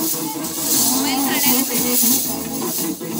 応援される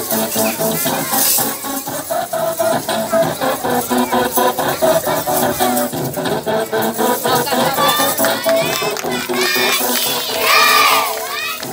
どうした?